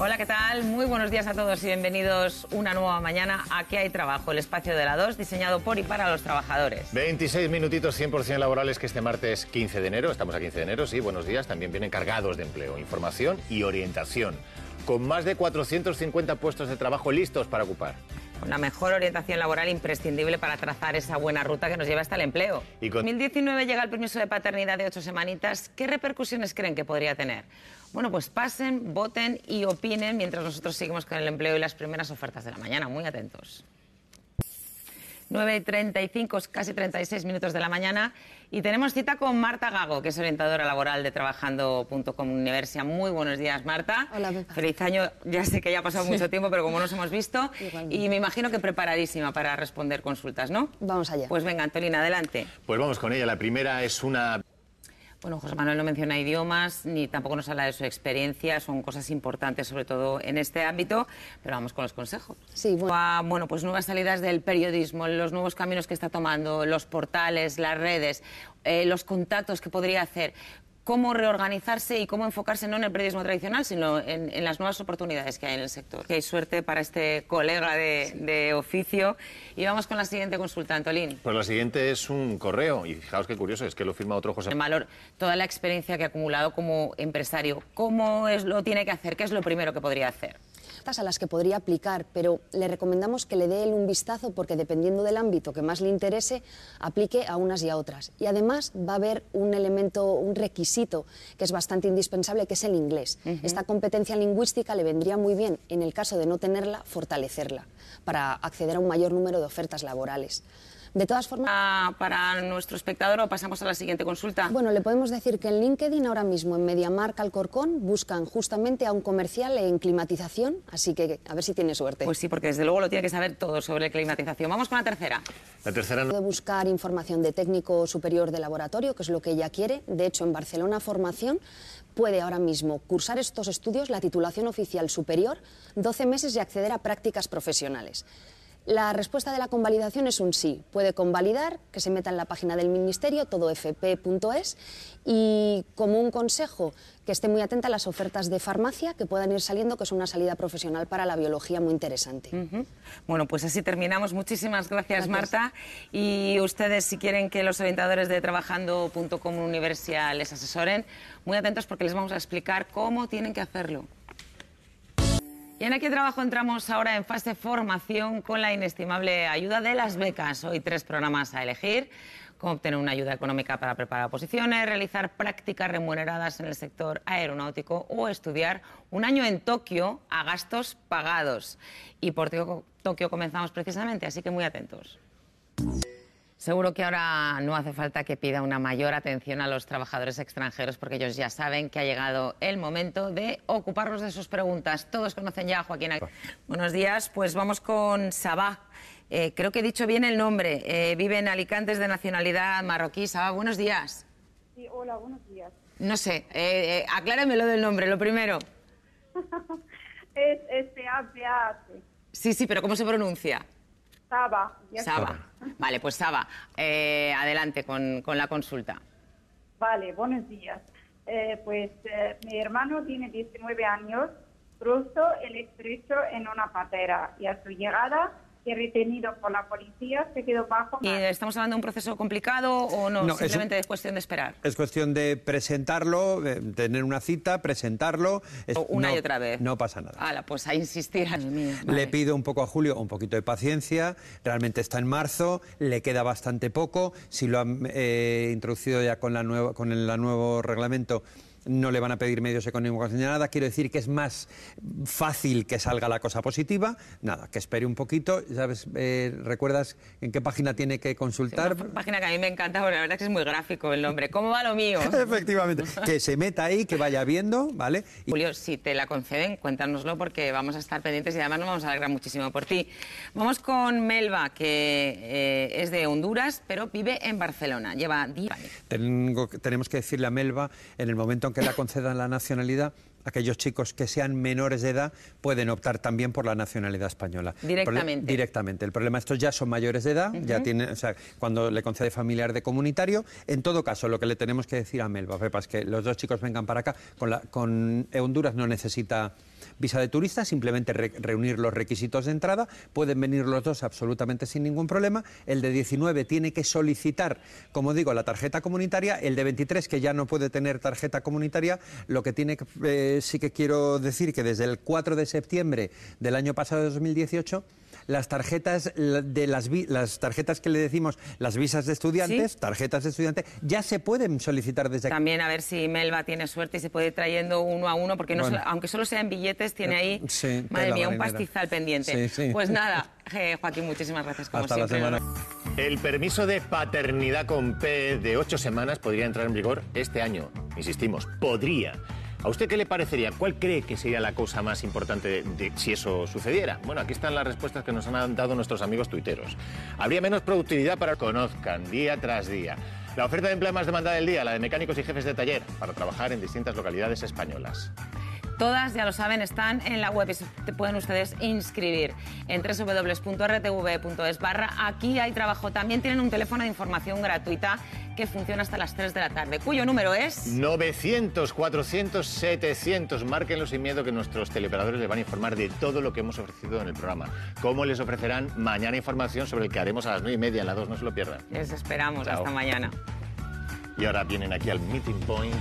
Hola, ¿qué tal? Muy buenos días a todos y bienvenidos una nueva mañana a Aquí hay trabajo, el espacio de la 2 diseñado por y para los trabajadores. 26 minutitos 100% laborales que este martes 15 de enero, estamos a 15 de enero, sí, buenos días, también vienen cargados de empleo, información y orientación, con más de 450 puestos de trabajo listos para ocupar. Una mejor orientación laboral imprescindible para trazar esa buena ruta que nos lleva hasta el empleo. Y con- 2019 llega el permiso de paternidad de ocho semanitas. ¿Qué repercusiones creen que podría tener? Bueno, pues pasen, voten y opinen mientras nosotros seguimos con el empleo y las primeras ofertas de la mañana. Muy atentos. 9 y 35, casi 36 minutos de la mañana. Y tenemos cita con Marta Gago, que es orientadora laboral de Trabajando.com Universia. Muy buenos días, Marta. Hola, Pepa. Feliz año. Ya sé que ya ha pasado mucho tiempo, pero como nos hemos visto. Igualmente. Y me imagino que preparadísima para responder consultas, ¿no? Vamos allá. Pues venga, Antolina, adelante. Pues vamos con ella, la primera es una... Bueno, José Manuel no menciona idiomas ni tampoco nos habla de su experiencia, son cosas importantes sobre todo en este ámbito, pero vamos con los consejos. Sí, bueno. Ah, bueno, pues nuevas salidas del periodismo, los nuevos caminos que está tomando, los portales, las redes, eh, los contactos que podría hacer, cómo reorganizarse y cómo enfocarse no en el periodismo tradicional, sino en, en las nuevas oportunidades que hay en el sector. Que hay suerte para este colega de, de oficio. Y vamos con la siguiente consulta, Antolín. Pues la siguiente es un correo, y fijaos qué curioso, es que lo firma otro José... en valor toda la experiencia que ha acumulado como empresario. ¿Cómo es, lo tiene que hacer? ¿Qué es lo primero que podría hacer? A las que podría aplicar, pero le recomendamos que le dé él un vistazo porque dependiendo del ámbito que más le interese, aplique a unas y a otras. Y además va a haber un elemento, un requisito que es bastante indispensable, que es el inglés. Esta competencia lingüística le vendría muy bien, en el caso de no tenerla, fortalecerla para acceder a un mayor número de ofertas laborales. De todas formas... Ah, para nuestro espectador o pasamos a la siguiente consulta. Bueno, le podemos decir que en LinkedIn ahora mismo, en MediaMark Alcorcón, buscan justamente a un comercial en climatización, así que a ver si tiene suerte. Pues sí, porque desde luego lo tiene que saber todo sobre climatización. Vamos con la tercera. La tercera no- Puede buscar información de técnico superior de laboratorio, que es lo que ella quiere. De hecho, en Barcelona Formación puede ahora mismo cursar estos estudios, la titulación oficial superior, 12 meses y acceder a prácticas profesionales. La respuesta de la convalidación es un sí. Puede convalidar, que se meta en la página del Ministerio, todofp.es, y como un consejo, que esté muy atenta a las ofertas de farmacia que puedan ir saliendo, que es una salida profesional para la biología muy interesante. Bueno, pues así terminamos. Muchísimas gracias, Gracias. Marta. Y ustedes, si quieren que los orientadores de Trabajando.com Universia les asesoren, muy atentos porque les vamos a explicar cómo tienen que hacerlo. Y en Aquí Trabajo entramos ahora en fase formación con la inestimable ayuda de las becas. Hoy tres programas a elegir. Cómo obtener una ayuda económica para preparar oposiciones, realizar prácticas remuneradas en el sector aeronáutico o estudiar un año en Tokio a gastos pagados. Y por Tokio comenzamos precisamente, así que muy atentos. Seguro que ahora no hace falta que pida una mayor atención a los trabajadores extranjeros porque ellos ya saben que ha llegado el momento de ocuparnos de sus preguntas. Todos conocen ya a Joaquín. Ag- Buenos días, pues vamos con Sabah. Eh, creo que he dicho bien el nombre. Eh, vive en Alicante, es de nacionalidad marroquí. Sabah, buenos días. Sí, hola, buenos días. No sé, eh, eh, lo del nombre, lo primero. Es S-A-B-A-H. Sí, sí, pero ¿cómo se pronuncia? Saba. Saba. Vale, pues Saba, eh, adelante con, con la consulta. Vale, buenos días. Eh, pues eh, mi hermano tiene 19 años, cruzó el estrecho en una patera y a su llegada, que retenido por la policía, se quedó bajo. ¿Y estamos hablando de un proceso complicado o no? No, es Simplemente un- es cuestión de esperar. Es cuestión de presentarlo, eh, tener una cita, presentarlo. Es- una no- y otra vez. No pasa nada. Hala, pues a insistir. Ay, mío, Le vale. pido un poco a Julio un poquito de paciencia. Realmente está en marzo, le queda bastante poco. Si lo han eh, introducido ya con, la nueva, con el la nuevo reglamento, no le van a pedir medios económicos ni nada. Quiero decir que es más fácil que salga la cosa positiva. Nada, que espere un poquito. ¿Sabes? Eh, ¿Recuerdas en qué página tiene que consultar? Una página que a mí me encanta, porque la verdad es que es muy gráfico el nombre. ¿Cómo va lo mío? Efectivamente. Que se meta ahí, que vaya viendo, ¿vale? Y- Julio, si te la conceden, cuéntanoslo porque vamos a estar pendientes y además nos vamos a alegrar muchísimo por ti. Vamos con Melba, que eh, es de Honduras, pero vive en Barcelona. Lleva 10 años. Tengo tenemos que decirle a Melba, en el momento en que la concedan la nacionalidad, aquellos chicos que sean menores de edad pueden optar también por la nacionalidad española. Directamente. Directamente. El problema, estos ya son mayores de edad, ya tienen, o sea, cuando le concede familiar de comunitario. En todo caso, lo que le tenemos que decir a Melba, Pepa, es que los dos chicos vengan para acá. Con, la, con Honduras no necesita visa de turista, simplemente re- reunir los requisitos de entrada. Pueden venir los dos absolutamente sin ningún problema. El de 19 tiene que solicitar, como digo, la tarjeta comunitaria. El de 23, que ya no puede tener tarjeta comunitaria, lo que tiene que, eh, sí que quiero decir que desde el 4 de septiembre del año pasado, de 2018, las tarjetas la- de las, las tarjetas que le decimos las visas de estudiantes, Sí. tarjetas de estudiante, ya se pueden solicitar desde aquí. También a ver si Melba tiene suerte y se puede ir trayendo uno a uno, porque no Bueno. solo- aunque solo sea en billetes, tiene ahí, Sí, madre mía, un pastizal pendiente. Sí, sí. Pues nada, eh, Joaquín, muchísimas gracias como Hasta la siempre. semana. El permiso de paternidad con P de ocho semanas podría entrar en vigor este año. Insistimos, podría. ¿A usted qué le parecería? ¿Cuál cree que sería la cosa más importante si eso sucediera? Bueno, aquí están las respuestas que nos han dado nuestros amigos tuiteros. Habría menos productividad para que conozcan día tras día. La oferta de empleo más demandada del día, la de mecánicos y jefes de taller, para trabajar en distintas localidades españolas. Todas, ya lo saben, están en la web y se pueden ustedes inscribir en www.rtv.es barra. Aquí hay trabajo. También tienen un teléfono de información gratuita que funciona hasta las 3 de la tarde, cuyo número es... 900, 400, 700. Márquenlo sin miedo que nuestros teleoperadores les van a informar de todo lo que hemos ofrecido en el programa. Cómo les ofrecerán mañana información sobre el que haremos a las 9 y media en la 2. No se lo pierdan. Les esperamos. Chao. Hasta mañana. Y ahora vienen aquí al Meeting Point